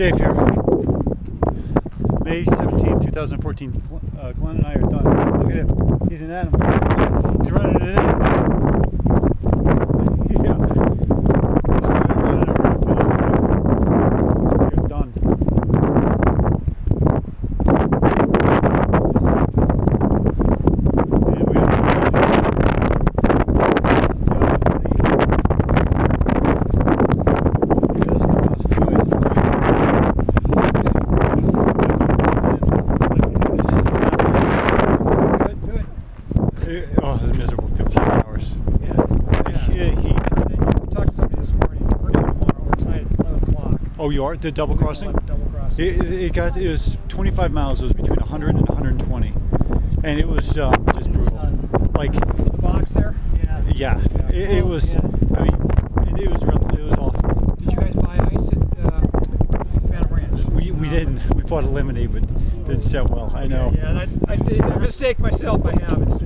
Dave here. May 17, 2014. Uh, Glen and I are done. Look at him. He's an animal. He's running it in. yeah. He's running it in. We're done. And we have just crossed Good. Eh, Oh, it was miserable. 15 hours. Yeah. The he- heat. We talked to somebody this morning. We're going tomorrow or tonight at 11 o'clock. Oh, you are? The double crossing? Double crossing. It, it it got, it was 25 miles. It was between 100 and 120. And it was um, just brutal. Like, the box there. Yeah. yeah, it, it was, I mean, it, it was it was awful. Did you guys buy ice at uh, Phantom Ranch? We, we didn't, we bought a lemonade, but didn't sell well. I know. Yeah, that, I did a mistake myself. I have. It's